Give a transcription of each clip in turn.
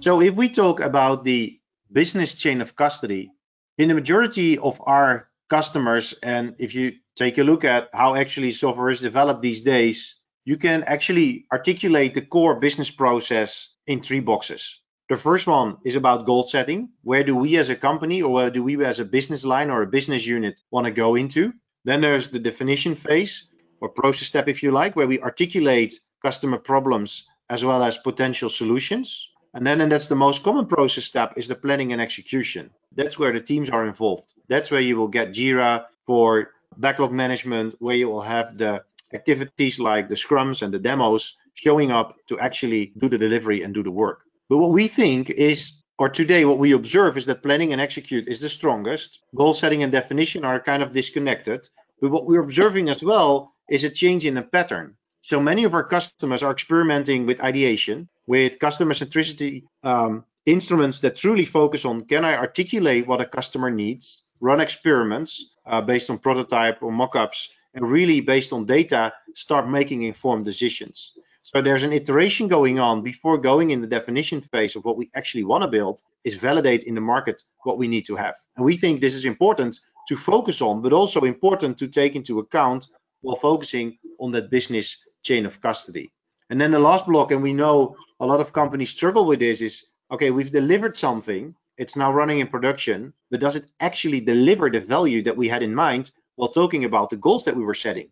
So if we talk about the business chain of custody, in the majority of our customers, and if you take a look at how actually software is developed these days, you can actually articulate the core business process in three boxes. The first one is about goal setting. Where do we as a company or where do we as a business line or a business unit want to go into? Then there's the definition phase or process step, if you like, where we articulate customer problems as well as potential solutions. And then, and that's the most common process step, is the planning and execution. That's where the teams are involved. That's where you will get Jira for backlog management, where you will have the activities like the scrums and the demos showing up to actually do the delivery and do the work. But what we think is, or today what we observe is that planning and execute is the strongest. Goal setting and definition are kind of disconnected. But what we're observing as well is a change in the pattern. So many of our customers are experimenting with ideation, with customer centricity um, instruments that truly focus on can I articulate what a customer needs, run experiments uh, based on prototype or mockups, and really based on data, start making informed decisions. So there's an iteration going on before going in the definition phase of what we actually want to build is validate in the market what we need to have. And we think this is important to focus on, but also important to take into account while focusing on that business chain of custody. And then the last block, and we know a lot of companies struggle with this, is okay, we've delivered something, it's now running in production, but does it actually deliver the value that we had in mind while talking about the goals that we were setting?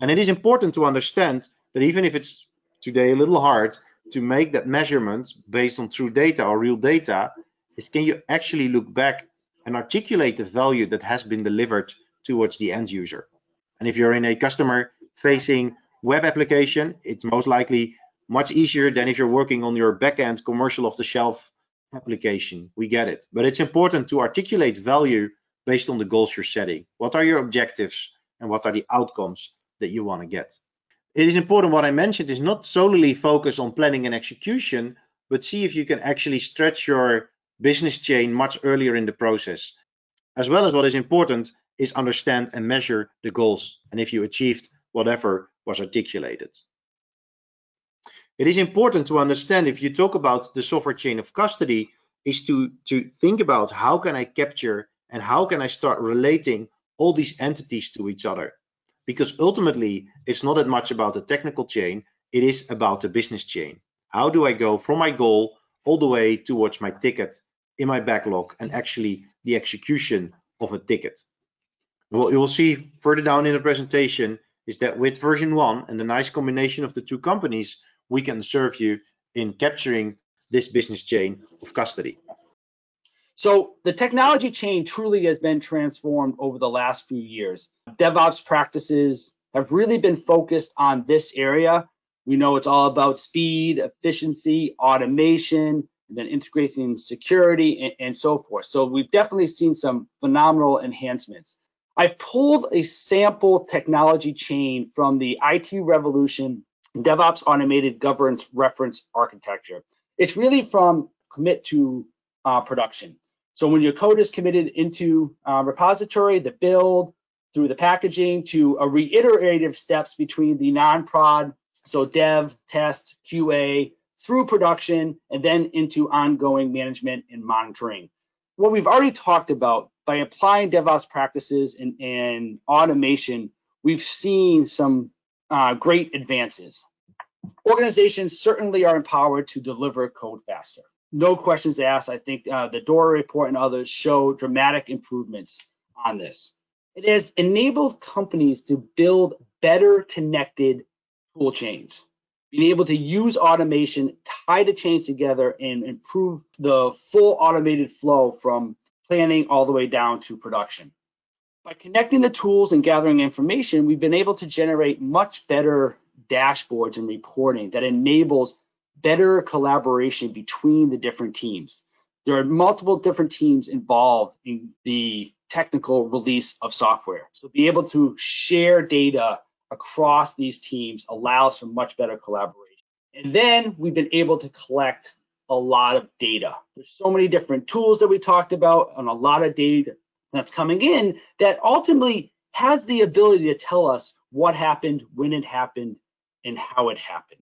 And it is important to understand that even if it's today a little hard to make that measurement based on true data or real data, is can you actually look back and articulate the value that has been delivered towards the end user? And if you're in a customer facing web application, it's most likely much easier than if you're working on your backend commercial off the shelf application. We get it. But it's important to articulate value based on the goals you're setting. What are your objectives and what are the outcomes that you want to get? It is important what I mentioned is not solely focus on planning and execution, but see if you can actually stretch your business chain much earlier in the process. As well as what is important is understand and measure the goals and if you achieved whatever was articulated. It is important to understand if you talk about the software chain of custody is to, to think about how can I capture and how can I start relating all these entities to each other. Because ultimately, it's not that much about the technical chain, it is about the business chain. How do I go from my goal all the way towards my ticket in my backlog and actually the execution of a ticket? What you will see further down in the presentation is that with VersionOne and the nice combination of the two companies, we can serve you in capturing this business chain of custody. So the technology chain truly has been transformed over the last few years. DevOps practices have really been focused on this area. We know it's all about speed, efficiency, automation, and then integrating security and, and so forth. So we've definitely seen some phenomenal enhancements. I've pulled a sample technology chain from the IT Revolution DevOps Automated Governance Reference Architecture. It's really from commit to uh, production. So when your code is committed into uh, repository, the build, through the packaging to a reiterative steps between the non-prod, so dev, test, QA, through production, and then into ongoing management and monitoring. What we've already talked about by applying DevOps practices and, and automation, we've seen some uh, great advances. Organizations certainly are empowered to deliver code faster. No questions asked. I think uh, the DORA report and others show dramatic improvements on this. It has enabled companies to build better connected tool chains being able to use automation, tie the chains together, and improve the full automated flow from planning all the way down to production. By connecting the tools and gathering information, we've been able to generate much better dashboards and reporting that enables better collaboration between the different teams. There are multiple different teams involved in the technical release of software. So be able to share data across these teams allows for much better collaboration. And then we've been able to collect a lot of data. There's so many different tools that we talked about and a lot of data that's coming in that ultimately has the ability to tell us what happened, when it happened, and how it happened.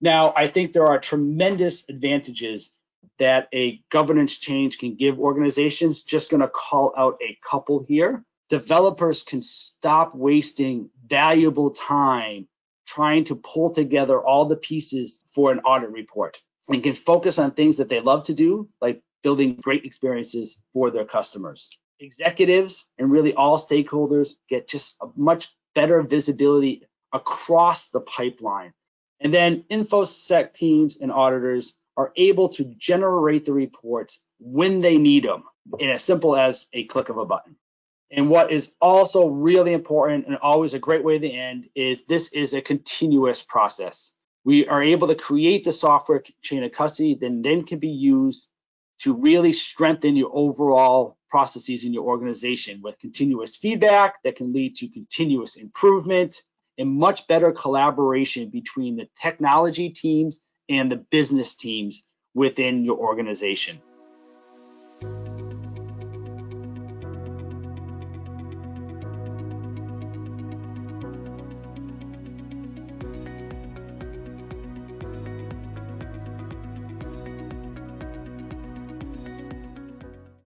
Now, I think there are tremendous advantages that a governance change can give organizations. Just going to call out a couple here. Developers can stop wasting valuable time trying to pull together all the pieces for an audit report and can focus on things that they love to do, like building great experiences for their customers. Executives and really all stakeholders get just a much better visibility across the pipeline. And then InfoSec teams and auditors are able to generate the reports when they need them in as simple as a click of a button. And what is also really important and always a great way to end is this is a continuous process. We are able to create the software chain of custody that then can be used to really strengthen your overall processes in your organization with continuous feedback that can lead to continuous improvement and much better collaboration between the technology teams and the business teams within your organization.